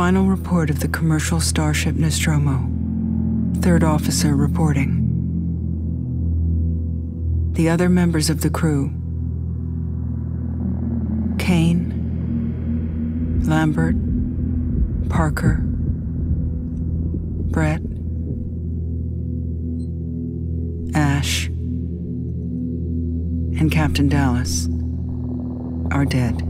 Final report of the commercial starship Nostromo. Third officer reporting. The other members of the crew Kane, Lambert, Parker, Brett, Ash, and Captain Dallas are dead.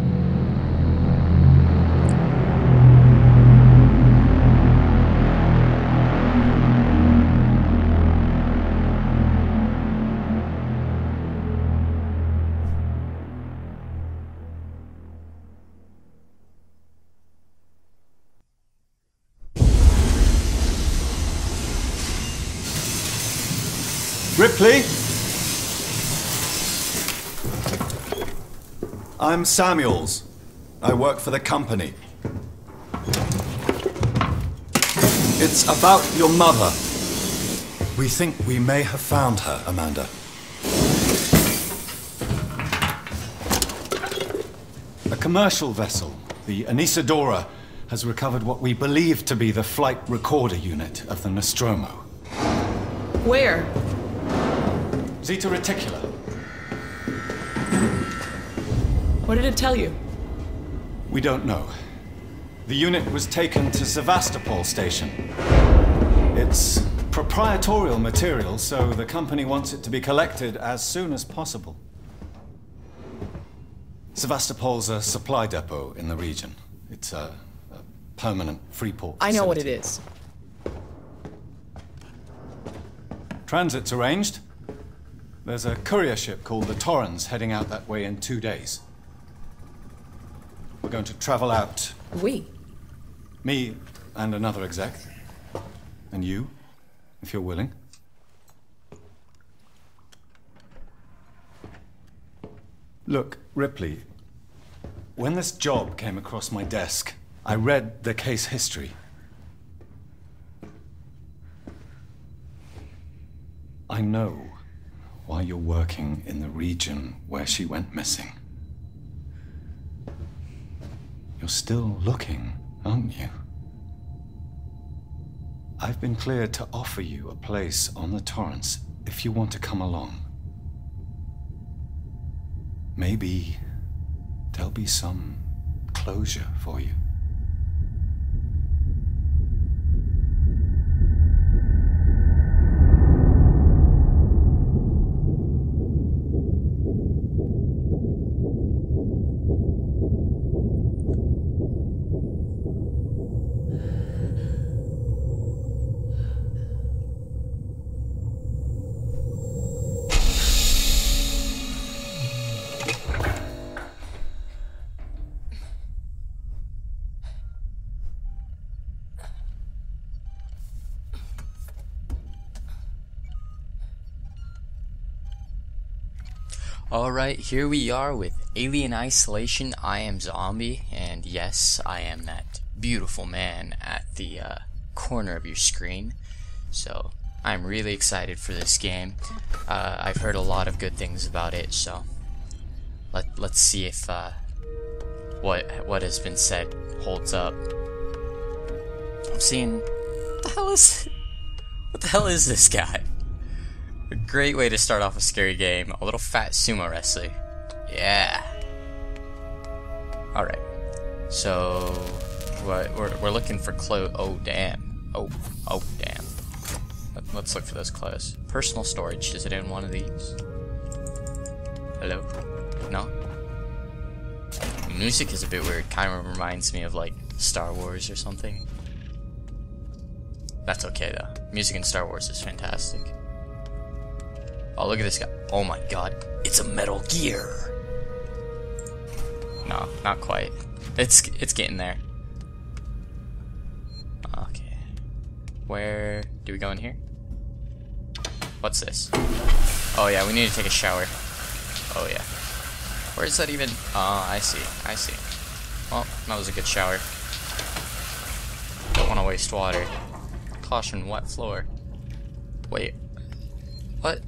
Ripley? I'm Samuels. I work for the company. It's about your mother. We think we may have found her, Amanda. A commercial vessel, the Anesidora, has recovered what we believe to be the flight recorder unit of the Nostromo. Where? Zeta Reticuli. What did it tell you? We don't know. The unit was taken to Sevastopol station. It's proprietorial material, so the company wants it to be collected as soon as possible. Sevastopol's a supply depot in the region. It's a, a permanent free port. I know what it is. Transit's arranged. There's a courier ship called the Torrens heading out that way in two days. We're going to travel out, We. me and another exec. And you, if you're willing. Look, Ripley, when this job came across my desk, I read the case history. I know why you're working in the region where she went missing. You're still looking, aren't you? I've been cleared to offer you a place on the Torrens if you want to come along. Maybe there'll be some closure for you. Alright, here we are with Alien Isolation I Am Zombie, and yes, I am that beautiful man at the uh, corner of your screen. So, I'm really excited for this game. Uh, I've heard a lot of good things about it, so let, let's see if uh, what, what has been said holds up. I'm seeing... What the hell is... What the hell is this guy? A great way to start off a scary game. A little fat sumo wrestling. Yeah. Alright. So, what, we're, we're looking for clothes. Oh, damn. Oh, oh, damn. Let, let's look for those clothes. Personal storage. Is it in one of these? Hello? No? Music is a bit weird. Kind of reminds me of, like, Star Wars or something. That's okay, though. Music in Star Wars is fantastic. Oh, look at this guy. Oh my god. It's a Metal Gear. No, not quite. It's it's getting there. Okay. Where do we go in here? What's this? Oh yeah, we need to take a shower. Oh yeah. Where is that even? Oh, I see. I see. Well, that was a good shower. Don't want to waste water. Caution, wet floor. Wait. What?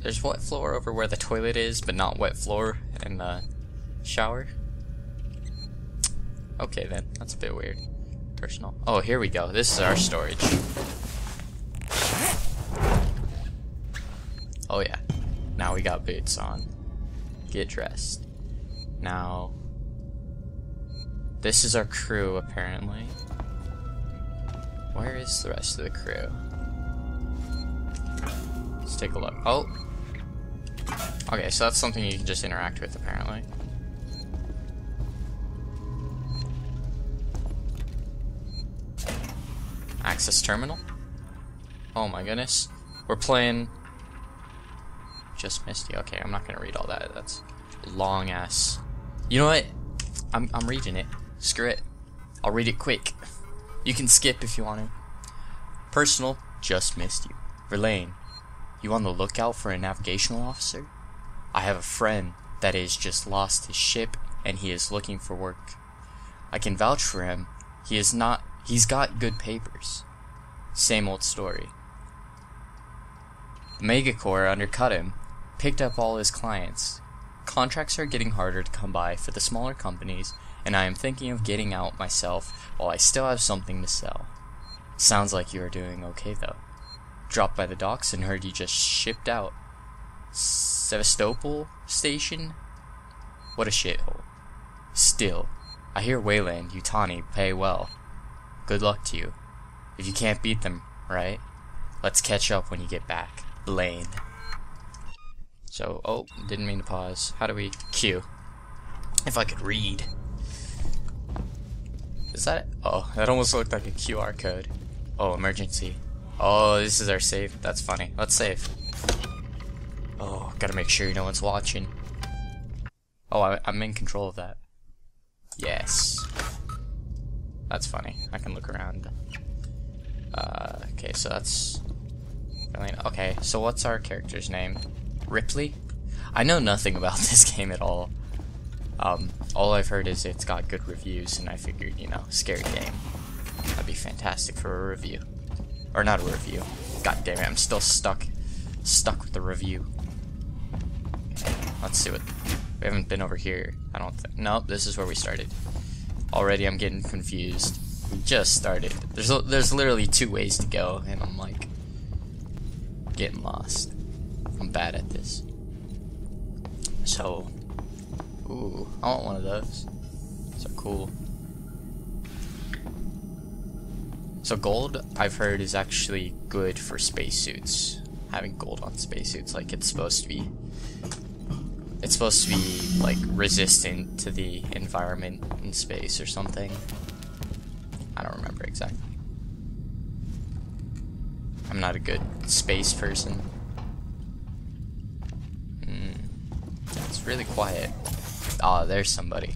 There's wet floor over where the toilet is, but not wet floor in the shower? Okay then, that's a bit weird. Personal. Oh, here we go. This is our storage. Oh yeah. Now we got boots on. Get dressed. Now, this is our crew apparently. Where is the rest of the crew? Let's take a look. Oh! Okay, so that's something you can just interact with apparently. Access terminal? Oh my goodness. We're playing just Misty. Okay, I'm not gonna read all that. That's long ass. You know what? I'm I'm reading it. Screw it. I'll read it quick. You can skip if you want to. Personal, just missed you. Verlaine, you on the lookout for a navigational officer? I have a friend that has just lost his ship and he is looking for work. I can vouch for him. He is not he's got good papers. Same old story. Megacorp undercut him, picked up all his clients. Contracts are getting harder to come by for the smaller companies, and I am thinking of getting out myself while I still have something to sell. Sounds like you are doing okay though. Dropped by the docks and heard you just shipped out. Sevastopol station? What a shithole. Still, I hear Weyland Yutani pay well. Good luck to you. If you can't beat them, right? Let's catch up when you get back. Blaine. So, oh, didn't mean to pause. How do we Q? If I could read. Is that Oh, that almost looked like a QR code. Oh, emergency. Oh, this is our save. That's funny. Let's save. Oh, gotta make sure no one's watching. Oh, I, I'm in control of that. Yes. That's funny. I can look around. Uh, okay, so that's... Okay, so what's our character's name? Ripley? I know nothing about this game at all. Um, all I've heard is it's got good reviews, and I figured, you know, scary game. That'd be fantastic for a review. Or not a review. God damn it, I'm still stuck. Stuck with the review. Let's see what... We haven't been over here. I don't think... Nope, this is where we started. Already I'm getting confused. We just started. There's, there's literally two ways to go, and I'm like... Getting lost. I'm bad at this. So... Ooh, I want one of those. So cool. So gold, I've heard, is actually good for spacesuits. Having gold on spacesuits, like it's supposed to be. It's supposed to be like resistant to the environment in space or something. I don't remember exactly. I'm not a good space person. Hmm. It's really quiet. Ah, oh, there's somebody.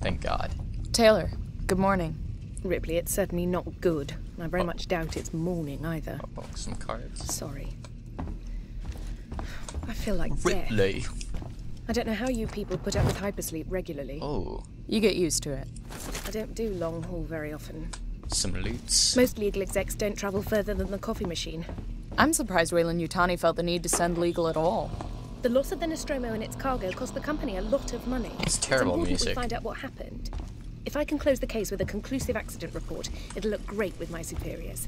Thank God. Taylor, good morning. Ripley, it's certainly not good. I very oh. much doubt it's morning either. Oh, some cards. Sorry. I feel like Ripley. Death. I don't know how you people put up with hypersleep regularly. Oh. You get used to it. I don't do long haul very often. Some loots. Most legal execs don't travel further than the coffee machine. I'm surprised Weyland Yutani felt the need to send legal at all. The loss of the Nostromo and its cargo cost the company a lot of money. It's terrible it's music. We find out what happened. If I can close the case with a conclusive accident report, it'll look great with my superiors.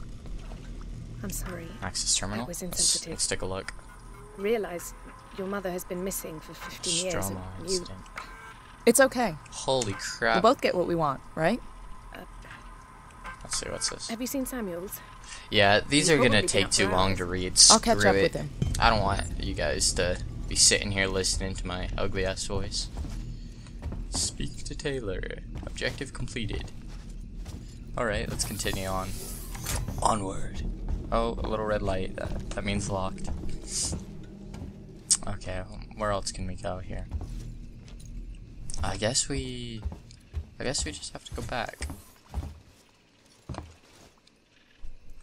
I'm sorry. Access terminal. I was insensitive. Let's, let's take a look. Realize your mother has been missing for 15 years. And you... It's okay. Holy crap. We'll both get what we want, right? Uh, Let's see, what's this? Have you seen Samuels? Yeah, these are gonna take too long to read. Screw I'll catch up it. with him. I don't want you guys to be sitting here listening to my ugly ass voice. Speak to Taylor. Objective completed. Alright, let's continue on. Onward. Oh, a little red light. That, that means locked. Okay, where else can we go here? I guess we... I guess we just have to go back.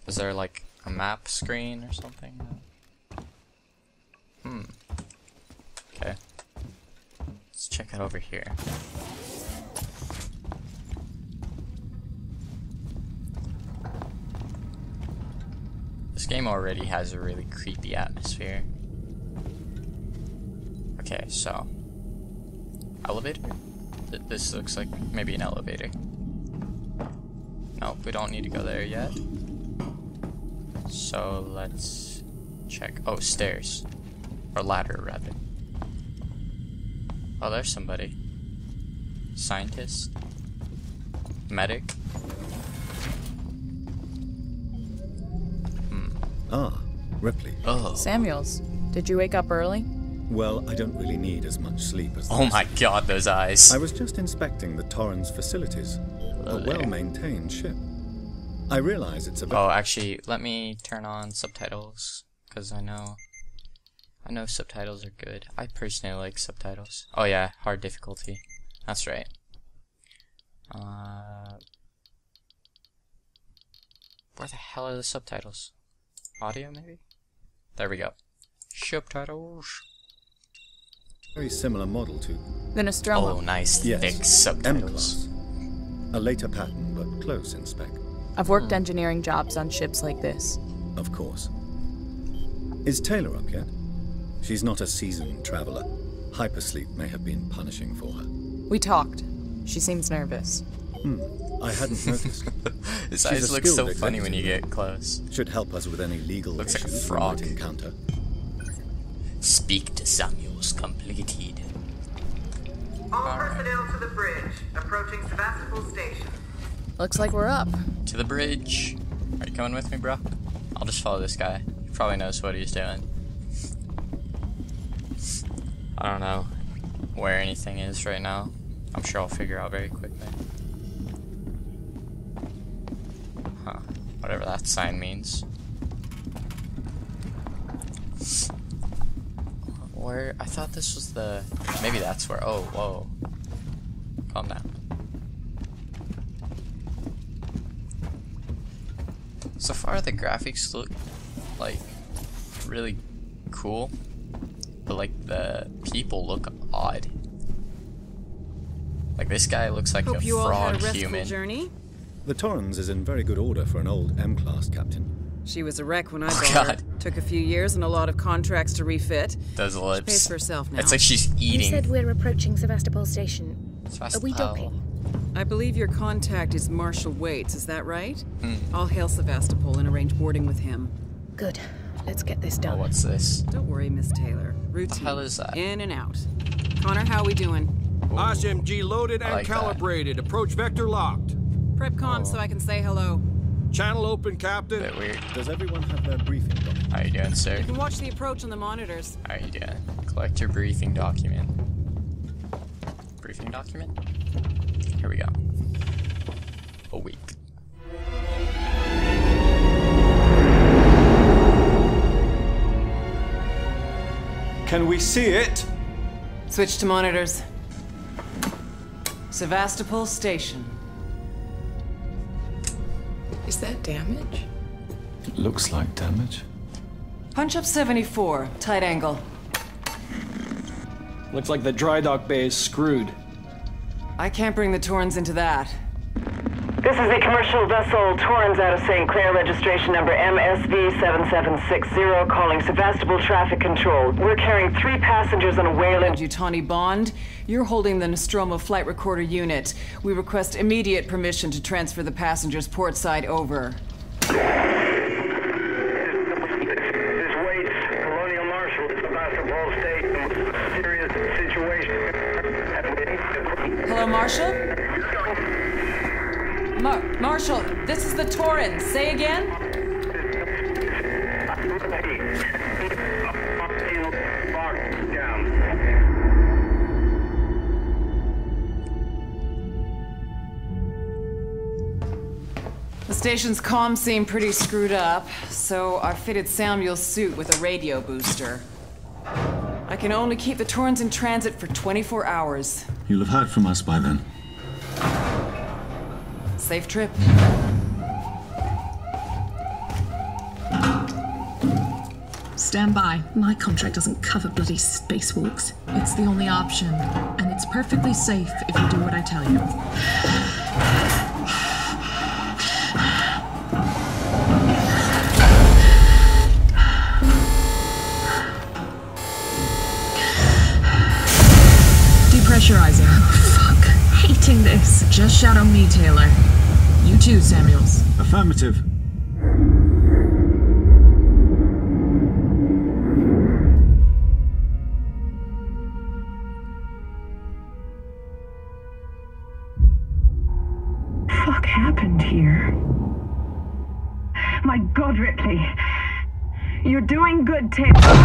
Is there like a map screen or something? Hmm. Okay. Let's check it over here. This game already has a really creepy atmosphere. Okay, so. Elevator? Th this looks like maybe an elevator. Nope, we don't need to go there yet. So let's check. Oh, stairs. Or ladder, rather. Oh, there's somebody. Scientist? Medic? Ah, Ripley. Oh. Samuels, did you wake up early? Well, I don't really need as much sleep as Oh my god, those eyes. I was just inspecting the Torrens facilities. Hello a well-maintained ship. I realize it's a bit... Oh, actually, let me turn on subtitles because I know, I know subtitles are good. I personally like subtitles. Oh yeah, hard difficulty. That's right. Uh, where the hell are the subtitles? Audio, maybe. There we go. Subtitles. Very similar model to The Nostromo. Oh, nice Yes, thick subtitles. M-Class. A later pattern, but close in spec, I've worked engineering jobs on ships like this. of course. Is Taylor up yet? She's not a seasoned traveler. Hypersleep may have been punishing for her. We talked. She seems nervous. Hmm. I hadn't noticed. His She's eyes look so funny when you get close. Should help us with any legal Looks like a issues frog. we might encounter. Speak to Samuels completed. All personnel to the bridge, approaching Sevastopol Station. Looks like we're up. To the bridge. Are you coming with me, bro? I'll just follow this guy. He probably knows what he's doing. I don't know where anything is right now. I'm sure I'll figure out very quickly. Huh. Whatever that sign means. Where? I thought this was the. Maybe that's where. Oh, whoa. Calm down. So far, the graphics look like really cool, but like the people look odd. Like this guy looks like Hope a you all had a human. journey. The Torrens is in very good order for an old M-Class captain. She was a wreck when I Oh, bought her. Took a few years and a lot of contracts to refit. Those She lips. pays for herself now. It's like she's eating. You eating. said we're approaching Sevastopol Station. Are we Sevastopol. docking? I believe your contact is Marshal Waits, is that right? Hmm. I'll hail Sevastopol and arrange boarding with him. Good. Let's get this done. Oh, done. what's this? Don't worry, Miss Taylor. Routine. hell is that? In and out. Connor, how are we doing? SMG loaded and like that. calibrated. Approach vector locked. Prep comm so I can say hello. Channel open, Captain. Bit weird. Does everyone have their briefing document? How you doing, sir? You can watch the approach on the monitors. How you doing? Collect your briefing document. Briefing document? Here we go. A week. Can we see it? Switch to monitors. Sevastopol Station. Is that damage? It looks like damage. Punch up 74, tight angle. Looks like the dry dock bay is screwed. I can't bring the Torrens into that. This is the commercial vessel Torrens out of St. Clair, registration number MSV7760, calling Sevastopol Traffic Control. We're carrying three passengers on a Weyland. Yutani Bond, you're holding the Nostromo flight recorder unit. We request immediate permission to transfer the passengers port side over. This Waits, Mar- Marshal, this is the Torrens. Say again? The station's comms seem pretty screwed up, so I fitted Samuel's suit with a radio booster. I can only keep the Torrens in transit for 24 hours. You'll have heard from us by then. Safe trip. Stand by. My contract doesn't cover bloody spacewalks. It's the only option, and it's perfectly safe if you do what I tell you. Just shadow me, Taylor. You too, Samuels. Affirmative. fuck happened here? My God, Ripley. You're doing good, Taylor.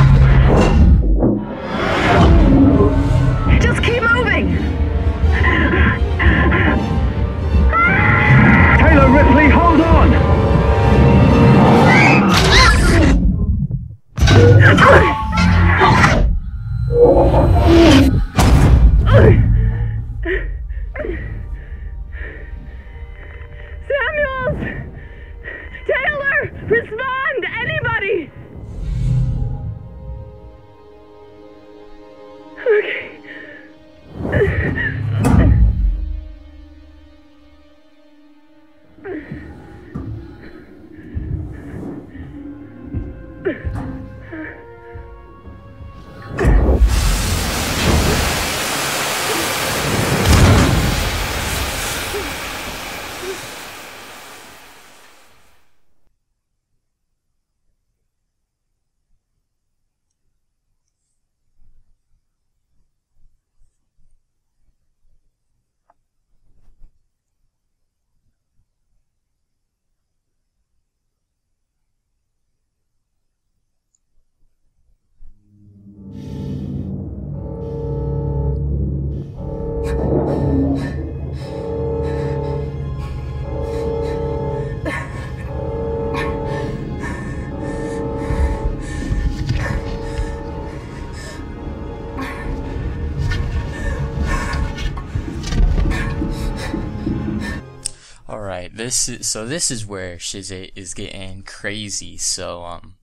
This is so this is where Shize is getting crazy, so um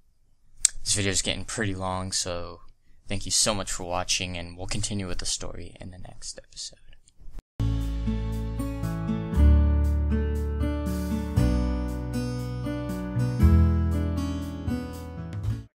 this video is getting pretty long, so thank you so much for watching and we'll continue with the story in the next episode.